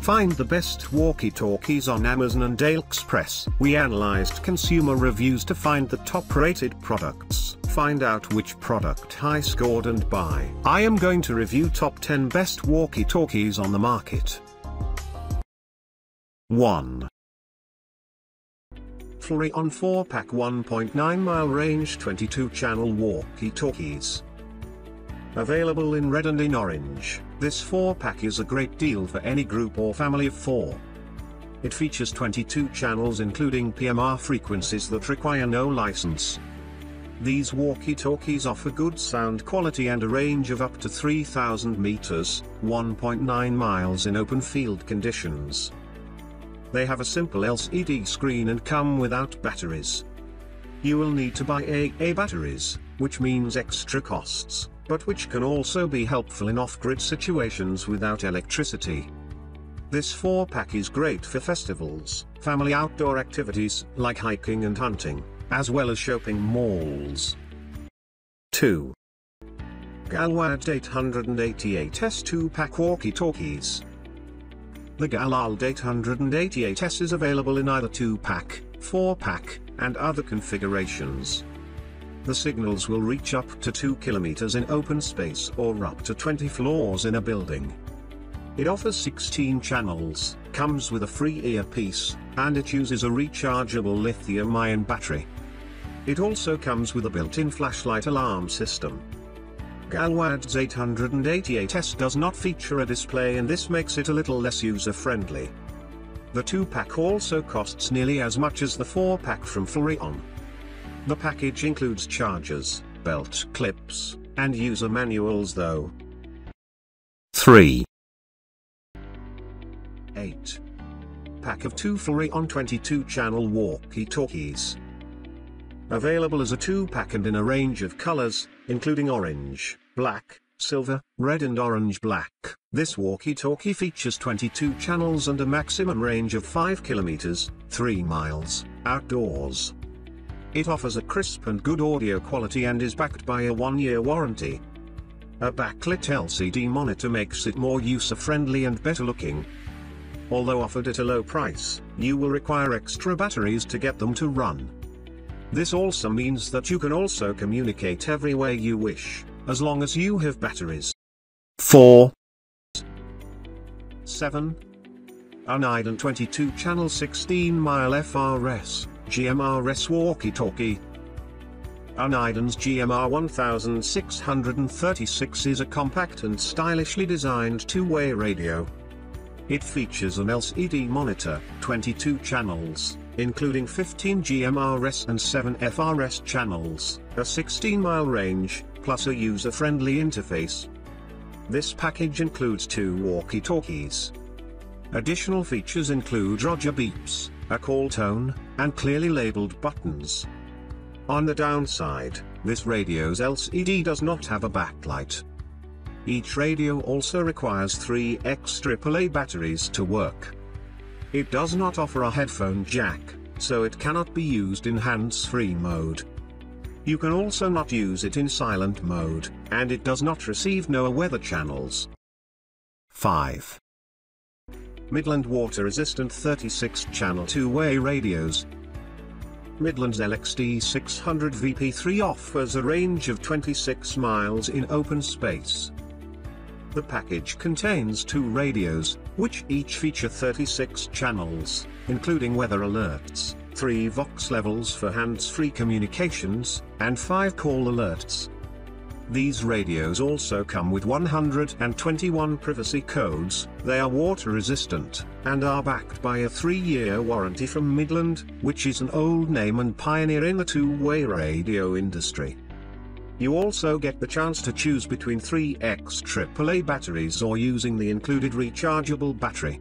Find the best walkie-talkies on Amazon and AliExpress. We analyzed consumer reviews to find the top-rated products. Find out which product high scored and buy. I am going to review top 10 best walkie-talkies on the market. 1. Fleureon 4-pack 1.9 mile range 22 channel walkie-talkies. Available in red and in orange, this 4-pack is a great deal for any group or family of 4. It features 22 channels including PMR frequencies that require no license. These walkie-talkies offer good sound quality and a range of up to 3000 meters, 1.9 miles in open field conditions. They have a simple LCD screen and come without batteries. You will need to buy AA batteries, which means extra costs but which can also be helpful in off-grid situations without electricity. This 4-pack is great for festivals, family outdoor activities like hiking and hunting, as well as shopping malls. 2. Galwad 888S 2-pack walkie-talkies. The Galwad 888S is available in either 2-pack, 4-pack, and other configurations. The signals will reach up to 2 kilometers in open space or up to 20 floors in a building. It offers 16 channels, comes with a free earpiece, and it uses a rechargeable lithium-ion battery. It also comes with a built-in flashlight alarm system. Galwad's 888S does not feature a display and this makes it a little less user-friendly. The 2-pack also costs nearly as much as the 4-pack from Fleureon. The package includes chargers, belt clips, and user manuals though. 3. 8. Pack of 2 Fleureon 22 channel walkie-talkies. Available as a 2-pack and in a range of colors, including orange, black, silver, red and orange black. This walkie-talkie features 22 channels and a maximum range of 5 kilometers, 3 miles, outdoors. It offers a crisp and good audio quality and is backed by a one-year warranty. A backlit LCD monitor makes it more user-friendly and better looking. Although offered at a low price, you will require extra batteries to get them to run. This also means that you can also communicate every way you wish, as long as you have batteries. 4. 7. Uniden 22 channel 16 mile FRS. GMRS walkie-talkie. Uniden's GMR 1636 is a compact and stylishly designed two-way radio. It features an LCD monitor, 22 channels, including 15 GMRS and 7 FRS channels, a 16-mile range, plus a user-friendly interface. This package includes two walkie-talkies. Additional features include Roger beeps, a call tone, and clearly labeled buttons. On the downside, this radio's LCD does not have a backlight. Each radio also requires three XAAA batteries to work. It does not offer a headphone jack, so it cannot be used in hands-free mode. You can also not use it in silent mode, and it does not receive NOAA weather channels. 5. Midland water resistant 36 channel two-way radios. Midland's LXT 600 VP3 offers a range of 26 miles in open space. The package contains two radios, which each feature 36 channels, including weather alerts, three Vox levels for hands-free communications, and five call alerts. These radios also come with 121 privacy codes, they are water resistant, and are backed by a 3-year warranty from Midland, which is an old name and pioneer in the two-way radio industry. You also get the chance to choose between 3X AAA batteries or using the included rechargeable battery.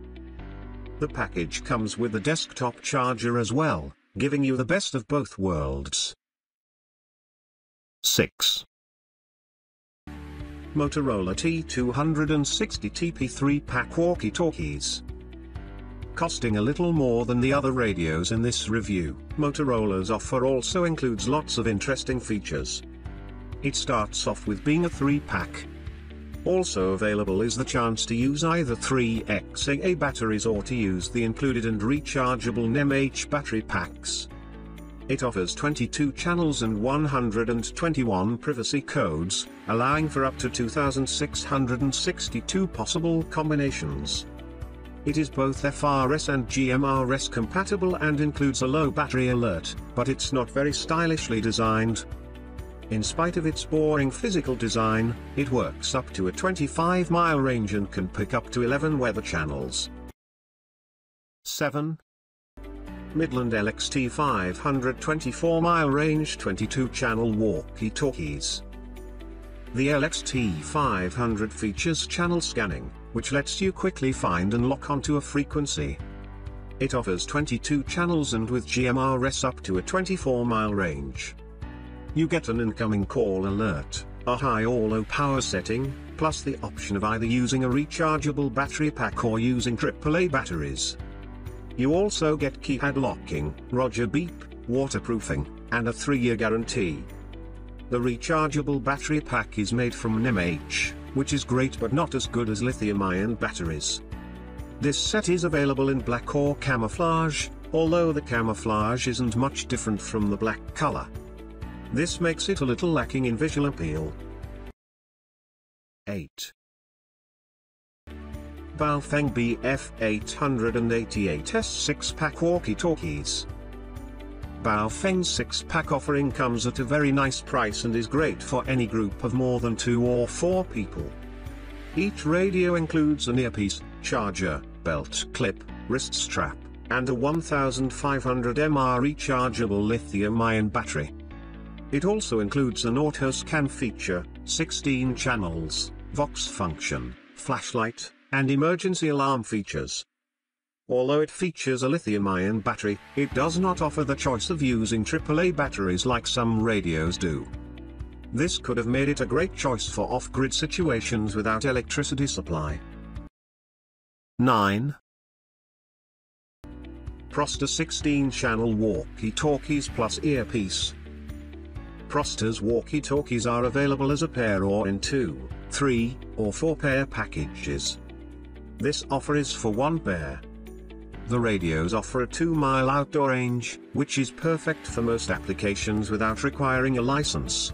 The package comes with a desktop charger as well, giving you the best of both worlds. 6. Motorola T260 TP3 pack walkie-talkies. Costing a little more than the other radios in this review, Motorola's offer also includes lots of interesting features. It starts off with being a 3-pack. Also available is the chance to use either 3XAA batteries or to use the included and rechargeable NEM-H battery packs. It offers 22 channels and 121 privacy codes, allowing for up to 2,662 possible combinations. It is both FRS and GMRS compatible and includes a low battery alert, but it's not very stylishly designed. In spite of its boring physical design, it works up to a 25 mile range and can pick up to 11 weather channels. 7. Midland LXT 524 mile range 22 channel walkie-talkies. The LXT 500 features channel scanning, which lets you quickly find and lock onto a frequency. It offers 22 channels and with GMRS up to a 24 mile range. You get an incoming call alert, a high or low power setting, plus the option of either using a rechargeable battery pack or using AAA batteries. You also get keypad locking, Roger beep, waterproofing, and a 3-year guarantee. The rechargeable battery pack is made from NEM-H, which is great but not as good as lithium-ion batteries. This set is available in black or camouflage, although the camouflage isn't much different from the black color. This makes it a little lacking in visual appeal. 8. Baofeng BF888S 6-pack walkie-talkies. Baofeng's 6-pack offering comes at a very nice price and is great for any group of more than 2 or 4 people. Each radio includes an earpiece, charger, belt clip, wrist strap, and a 1500 mAh rechargeable lithium-ion battery. It also includes an auto scan feature, 16 channels, Vox function, flashlight, and emergency alarm features. Although it features a lithium-ion battery, it does not offer the choice of using AAA batteries like some radios do. This could have made it a great choice for off-grid situations without electricity supply. 9. Prosta 16-channel walkie-talkies plus earpiece. Prosta's walkie-talkies are available as a pair or in two, three, or four pair packages. This offer is for one pair. The radios offer a 2-mile outdoor range, which is perfect for most applications without requiring a license.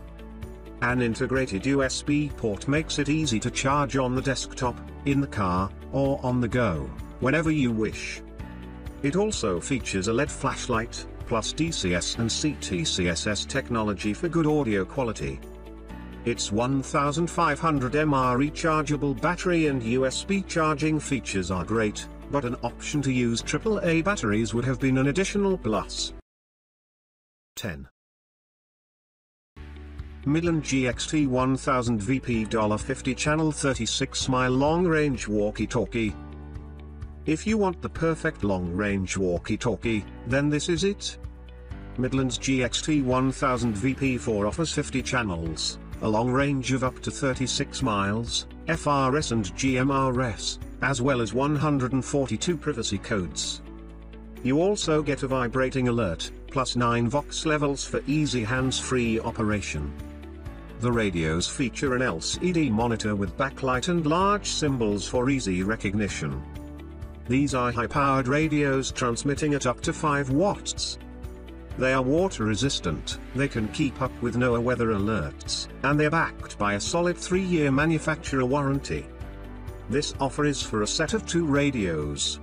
An integrated USB port makes it easy to charge on the desktop, in the car, or on the go, whenever you wish. It also features a LED flashlight, plus DCS and CTCSS technology for good audio quality. Its 1500 mAh rechargeable battery and USB charging features are great, but an option to use AAA batteries would have been an additional plus. 10. Midland GXT 1000 VP $50 channel 36 mile long range walkie talkie. If you want the perfect long range walkie talkie, then this is it. Midland's GXT 1000 VP4 offers 50 channels, a long range of up to 36 miles, FRS and GMRS, as well as 142 privacy codes. You also get a vibrating alert, plus 9 Vox levels for easy hands-free operation. The radios feature an LCD monitor with backlight and large symbols for easy recognition. These are high-powered radios transmitting at up to 5 watts. They are water resistant, they can keep up with NOAA weather alerts, and they're backed by a solid 3-year manufacturer warranty. This offer is for a set of two radios.